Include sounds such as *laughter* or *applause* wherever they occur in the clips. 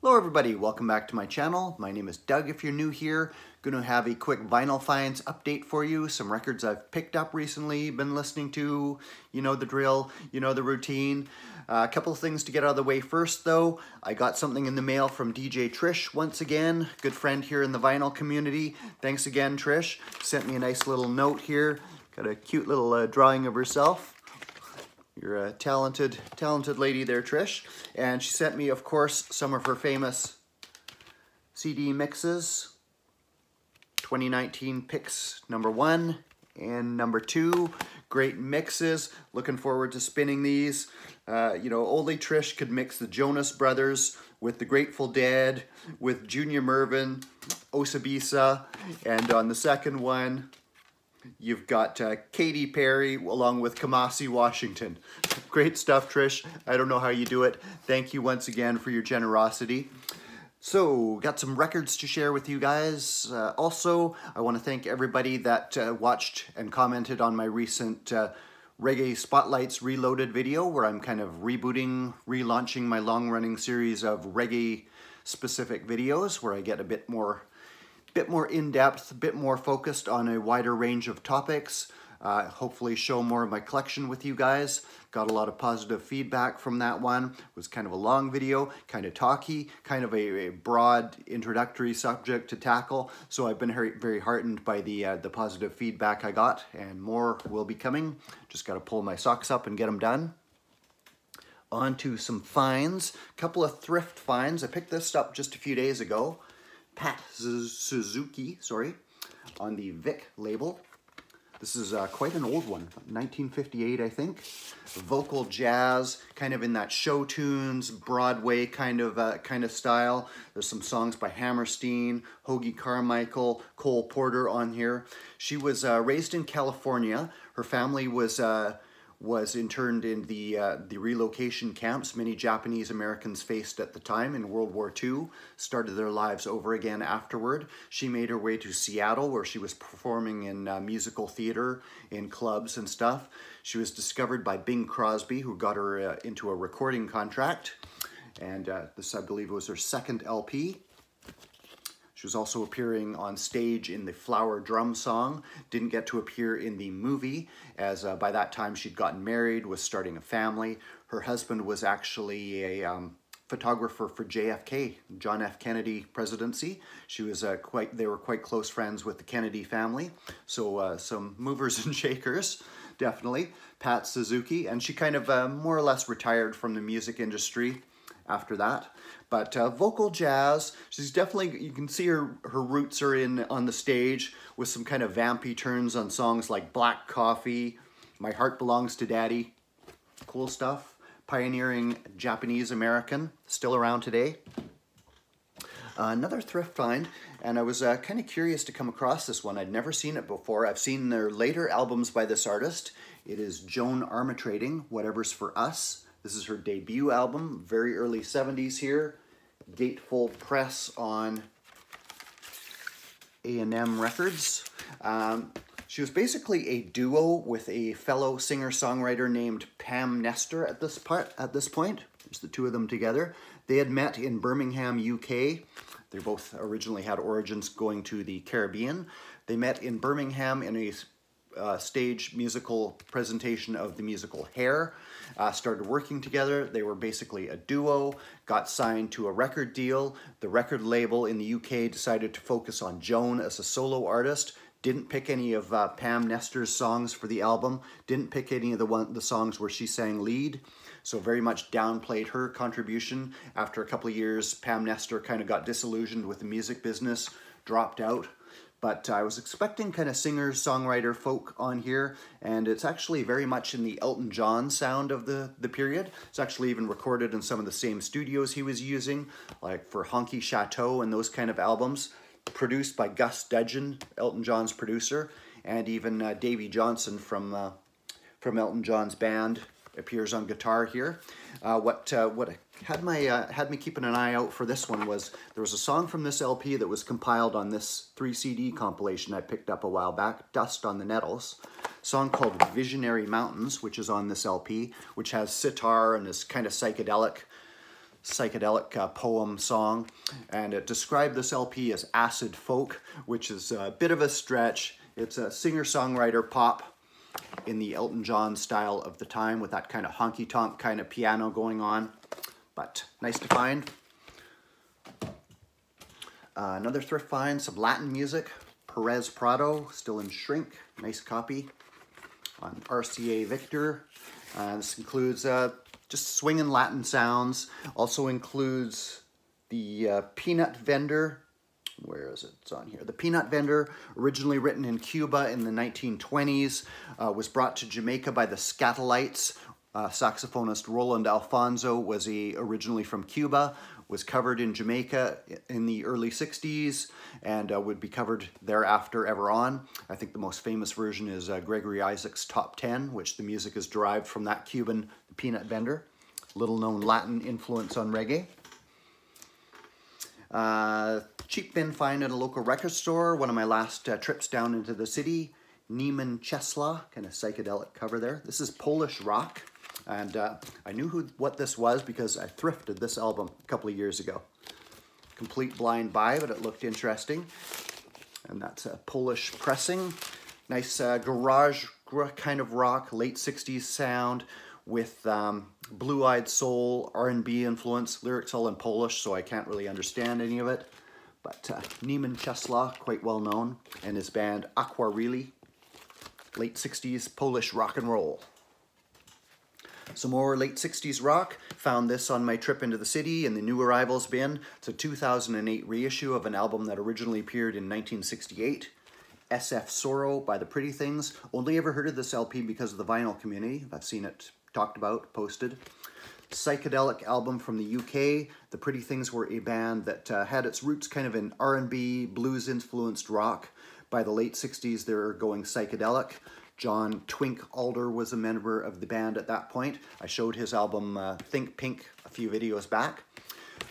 Hello everybody, welcome back to my channel. My name is Doug if you're new here. To have a quick vinyl finds update for you. Some records I've picked up recently, been listening to, you know the drill, you know the routine. Uh, a couple things to get out of the way first though. I got something in the mail from DJ Trish once again, good friend here in the vinyl community. Thanks again Trish. Sent me a nice little note here. Got a cute little uh, drawing of herself. You're a talented, talented lady there, Trish. And she sent me, of course, some of her famous CD mixes. 2019 picks number one and number two. Great mixes. Looking forward to spinning these. Uh, you know, only Trish could mix the Jonas Brothers with the Grateful Dead, with Junior Murvin, Osibisa, and on the second one, You've got uh, Katy Perry along with Kamasi Washington. *laughs* Great stuff, Trish. I don't know how you do it. Thank you once again for your generosity. So, got some records to share with you guys. Uh, also, I want to thank everybody that uh, watched and commented on my recent uh, Reggae Spotlights Reloaded video where I'm kind of rebooting, relaunching my long-running series of reggae-specific videos where I get a bit more bit more in-depth, a bit more focused on a wider range of topics. Uh, hopefully show more of my collection with you guys. Got a lot of positive feedback from that one. It was kind of a long video, kind of talky, kind of a, a broad introductory subject to tackle. So I've been very, very heartened by the, uh, the positive feedback I got and more will be coming. Just got to pull my socks up and get them done. On to some finds, a couple of thrift finds. I picked this up just a few days ago. Pat Suzuki, sorry, on the Vik label. This is uh, quite an old one, 1958, I think. Vocal jazz, kind of in that show tunes, Broadway kind of uh, kind of style. There's some songs by Hammerstein, Hoagy Carmichael, Cole Porter on here. She was uh, raised in California. Her family was uh, was interned in the, uh, the relocation camps many Japanese Americans faced at the time in World War II, started their lives over again afterward. She made her way to Seattle where she was performing in uh, musical theater, in clubs and stuff. She was discovered by Bing Crosby who got her uh, into a recording contract and uh, this I believe was her second LP. She was also appearing on stage in the Flower Drum Song. Didn't get to appear in the movie, as uh, by that time she'd gotten married, was starting a family. Her husband was actually a um, photographer for JFK, John F. Kennedy presidency. She was uh, quite, they were quite close friends with the Kennedy family. So uh, some movers *laughs* and shakers, definitely. Pat Suzuki, and she kind of uh, more or less retired from the music industry after that. But uh, vocal jazz, she's definitely, you can see her, her roots are in on the stage with some kind of vampy turns on songs like Black Coffee, My Heart Belongs to Daddy. Cool stuff. Pioneering Japanese American, still around today. Uh, another thrift find, and I was uh, kind of curious to come across this one. I'd never seen it before. I've seen their later albums by this artist. It is Joan Armatrading, Whatever's For Us. This is her debut album, very early 70s here. Gatefold Press on A&M Records. Um, she was basically a duo with a fellow singer-songwriter named Pam Nestor at this part. At this point, there's the two of them together. They had met in Birmingham, UK. They both originally had origins going to the Caribbean. They met in Birmingham in a uh, stage musical presentation of the musical Hair. Uh, started working together. They were basically a duo, got signed to a record deal. The record label in the UK decided to focus on Joan as a solo artist. Didn't pick any of uh, Pam Nestor's songs for the album. Didn't pick any of the one the songs where she sang lead. So very much downplayed her contribution. After a couple of years, Pam Nestor kind of got disillusioned with the music business, dropped out. But I was expecting kind of singer, songwriter, folk on here, and it's actually very much in the Elton John sound of the, the period. It's actually even recorded in some of the same studios he was using, like for Honky Chateau and those kind of albums. Produced by Gus Dudgeon, Elton John's producer, and even uh, Johnstone from, uh, from Elton John's band appears on guitar here. Uh, what uh, what had my uh, had me keeping an eye out for this one was there was a song from this LP that was compiled on this three CD compilation I picked up a while back, Dust on the Nettles. song called Visionary Mountains, which is on this LP, which has sitar and this kind of psychedelic psychedelic uh, poem song, and it described this LP as acid folk, which is a bit of a stretch. It's a singer-songwriter pop in the Elton John style of the time with that kind of honky-tonk kind of piano going on, but nice to find. Uh, another thrift find, some Latin music, Perez Prado, still in shrink, nice copy on RCA Victor. Uh, this includes uh, just swinging Latin sounds. Also includes the uh, Peanut Vendor. Where is it? It's on here. The Peanut Vendor, originally written in Cuba in the 1920s, uh, was brought to Jamaica by the Skatalites. Uh, saxophonist Roland Alphonso was he originally from Cuba, was covered in Jamaica in the early 60s and uh, would be covered thereafter ever on. I think the most famous version is uh, Gregory Isaacs' Top 10, which the music is derived from that Cuban peanut vendor. Little known Latin influence on reggae. Uh, cheap bin find at a local record store. One of my last uh, trips down into the city. Niemen Czesław, kind of psychedelic cover there. This is Polish rock. And uh, I knew who what this was because I thrifted this album a couple of years ago. Complete blind buy, but it looked interesting. And that's a Polish pressing. Nice uh, garage kind of rock, late 60s sound with um, blue-eyed soul, R&B influence. Lyrics all in Polish, so I can't really understand any of it. But uh, Czesław, quite well known, and his band Akwarele, late 60s Polish rock and roll. Some more late 60s rock. Found this on my trip into the city in the New Arrivals bin. It's a 2008 reissue of an album that originally appeared in 1968. SF Sorrow by The Pretty Things. Only ever heard of this LP because of the vinyl community. I've seen it talked about, posted. Psychedelic album from the UK. The Pretty Things were a band that uh, had its roots kind of in R&B, blues-influenced rock. By the late 60s, they were going psychedelic. John Twink Alder was a member of the band at that point. I showed his album uh, Think Pink a few videos back.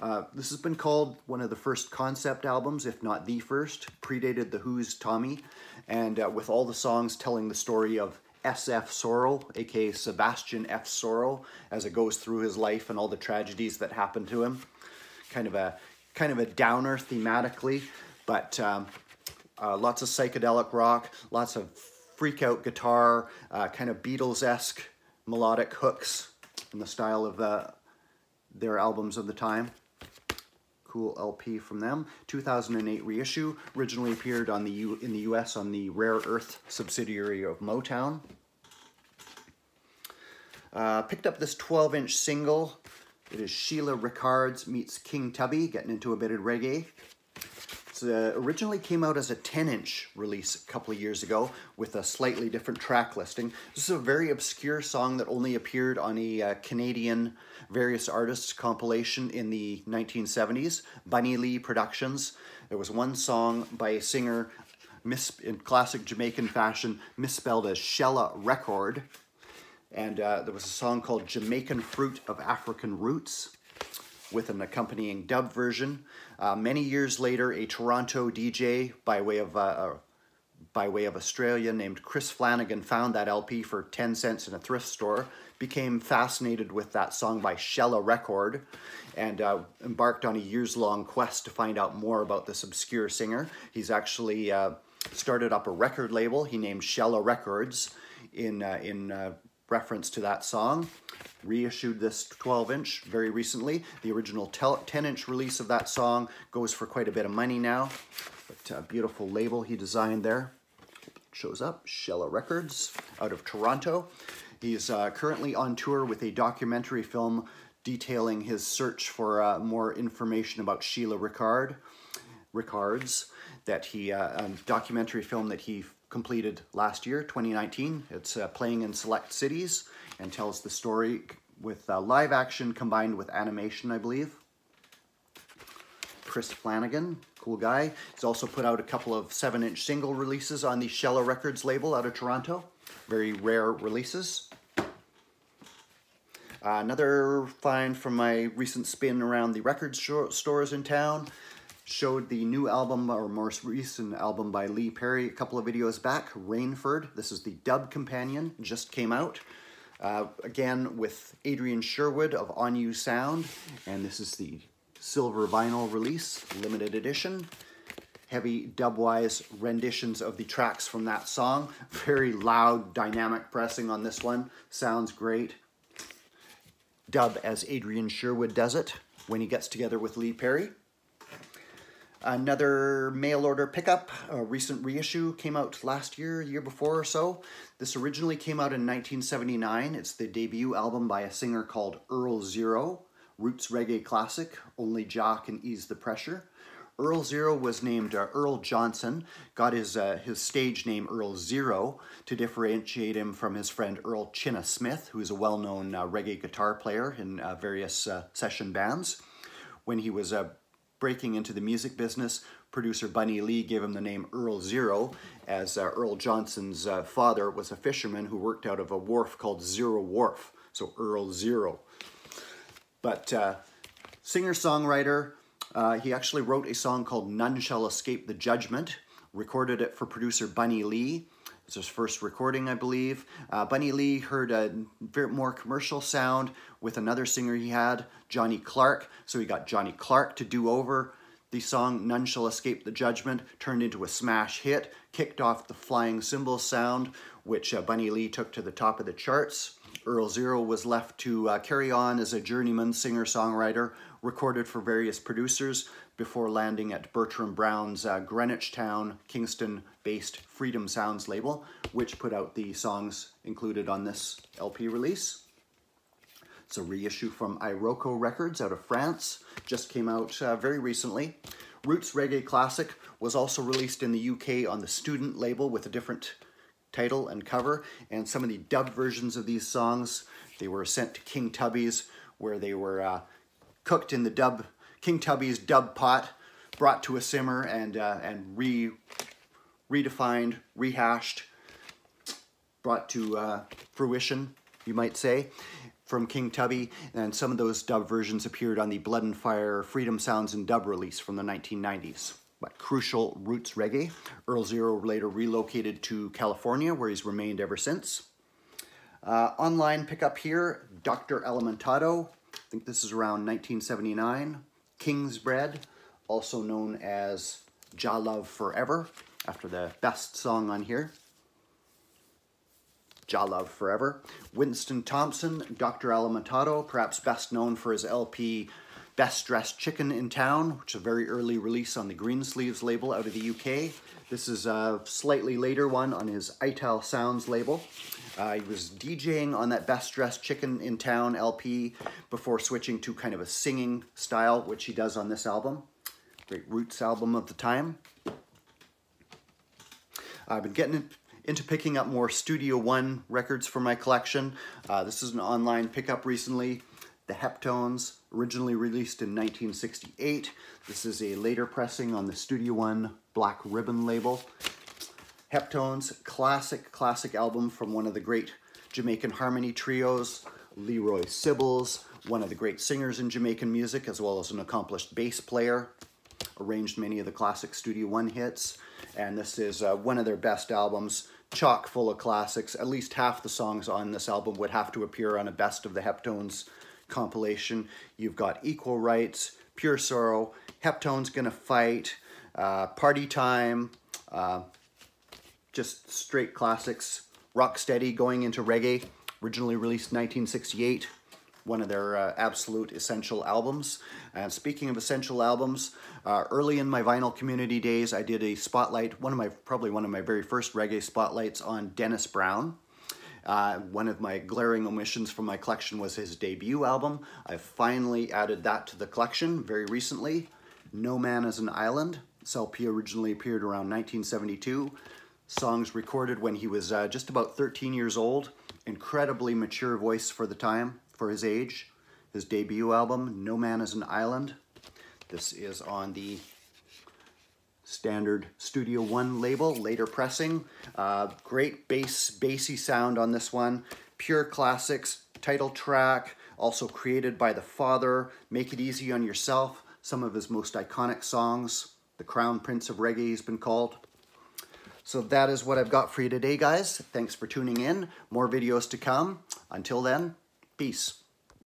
Uh, this has been called one of the first concept albums, if not the first, predated The Who's Tommy, and uh, with all the songs telling the story of S.F. Sorrow, aka Sebastian F. Sorrow, as it goes through his life and all the tragedies that happened to him. Kind of a kind of a downer thematically, but um, uh, lots of psychedelic rock, lots of freak out guitar, uh, kind of Beatles-esque melodic hooks in the style of uh, their albums of the time. Cool LP from them. 2008 reissue. Originally appeared on the U in the US on the Rare Earth subsidiary of Motown. Uh, picked up this 12-inch single. It is Sheila Rickards meets King Tubby, getting into a bit of reggae. It uh, originally came out as a 10-inch release a couple of years ago with a slightly different track listing. This is a very obscure song that only appeared on a uh, Canadian various artists compilation in the 1970s, Bunny Lee Productions. There was one song by a singer mis in classic Jamaican fashion misspelled as Shella Record. And uh, there was a song called Jamaican Fruit of African Roots with an accompanying dub version. Uh, many years later, a Toronto DJ by way of uh, uh, by way of Australia named Chris Flanagan found that LP for 10 cents in a thrift store, became fascinated with that song by Shella Record, and uh, embarked on a years-long quest to find out more about this obscure singer. He's actually uh, started up a record label he named Shella Records in, uh, in reference to that song. Reissued this 12 inch very recently. The original 10 inch release of that song goes for quite a bit of money now. But a uh, beautiful label he designed there. Shows up, Shella Records out of Toronto. He's uh, currently on tour with a documentary film detailing his search for uh, more information about Sheila Ricard, Rickards, that he, uh, um, documentary film that he completed last year, 2019. It's uh, playing in select cities and tells the story with uh, live action combined with animation, I believe. Chris Flanagan, cool guy. He's also put out a couple of 7-inch single releases on the Shella Records label out of Toronto. Very rare releases. Uh, another find from my recent spin around the record stores in town showed the new album or most recent album by Lee Perry a couple of videos back, Rainford. This is the dub companion, just came out. Uh, again, with Adrian Sherwood of On-U Sound, and this is the silver vinyl release, limited edition. Heavy dubwise renditions of the tracks from that song. Very loud, dynamic pressing on this one. Sounds great. Dub as Adrian Sherwood does it when he gets together with Lee Perry. Another mail order pickup, a recent reissue, came out last year, year before or so. This originally came out in 1979. It's the debut album by a singer called Earl Zero, roots reggae classic, Only Jah Can Ease the Pressure. Earl Zero was named uh, Earl Johnson, got his, uh, his stage name Earl Zero to differentiate him from his friend Earl Chinna Smith, who's a well-known uh, reggae guitar player in uh, various uh, session bands. When he was uh, breaking into the music business, producer Bunny Lee gave him the name Earl Zero, as uh, Earl Johnson's uh, father was a fisherman who worked out of a wharf called Zero Wharf, so Earl Zero. But uh, singer-songwriter, uh, he actually wrote a song called None Shall Escape the Judgment, recorded it for producer Bunny Lee. It's his first recording, I believe. Uh, Bunny Lee heard a more commercial sound with another singer he had, Johnny Clarke. So he got Johnny Clarke to do over the song None Shall Escape the Judgment, turned into a smash hit, kicked off the flying cymbal sound, which uh, Bunny Lee took to the top of the charts. Earl Zero was left to uh, carry on as a journeyman singer-songwriter, recorded for various producers before landing at Bertram Brown's uh, Greenwich Town, Kingston-based Freedom Sounds label, which put out the songs included on this LP release. It's a reissue from Iroko Records out of France, just came out uh, very recently. Roots Reggae Classic was also released in the UK on the Student label with a different title and cover, and some of the dubbed versions of these songs, they were sent to King Tubby's, where they were uh, cooked in the dub King Tubby's dub pot, brought to a simmer and uh, and re redefined, rehashed, brought to uh, fruition, you might say, from King Tubby. And some of those dub versions appeared on the Blood and Fire Freedom Sounds and Dub release from the 1990s but crucial roots reggae. Earl Zero later relocated to California, where he's remained ever since. Uh, online pickup here, Dr. Alimantado. I think this is around 1979. King's Bread, also known as Jah Love Forever, after the best song on here. Jah Love Forever. Winston Thompson, Dr. Alimantado, perhaps best known for his LP Best Dressed Chicken in Town, which is a very early release on the Greensleeves label out of the UK. This is a slightly later one on his Ital Sounds label. Uh, he was DJing on that Best Dressed Chicken in Town LP before switching to kind of a singing style, which he does on this album. Great roots album of the time. I've been getting into picking up more Studio One records for my collection. Uh, this is an online pickup recently. The Heptones, originally released in 1968. This is a later pressing on the Studio One Black Ribbon label. Heptones, classic, classic album from one of the great Jamaican harmony trios, Leroy Sibbles, one of the great singers in Jamaican music, as well as an accomplished bass player. Arranged many of the classic Studio One hits, and this is uh, one of their best albums, chock full of classics. At least half the songs on this album would have to appear on a Best of the Heptones compilation. You've got Equal Rights, Pure Sorrow, Heptone's Gonna Fight, uh, Party Time, uh, just straight classics. Rocksteady going into reggae, originally released 1968, one of their uh, absolute essential albums. And speaking of essential albums, uh, early in my vinyl community days, I did a spotlight, one of my, probably one of my very first reggae spotlights on Dennis Brown. Uh, one of my glaring omissions from my collection was his debut album. I've finally added that to the collection very recently. No Man is an Island. This LP originally appeared around 1972. Songs recorded when he was uh, just about 13 years old. Incredibly mature voice for the time, for his age. His debut album, No Man is an Island. This is on the standard Studio One label, later pressing. Uh, great bass, bassy sound on this one. Pure classics, title track, also created by the father. Make It Easy on Yourself, some of his most iconic songs. The Crown Prince of Reggae has been called. So that is what I've got for you today, guys. Thanks for tuning in. More videos to come. Until then, peace.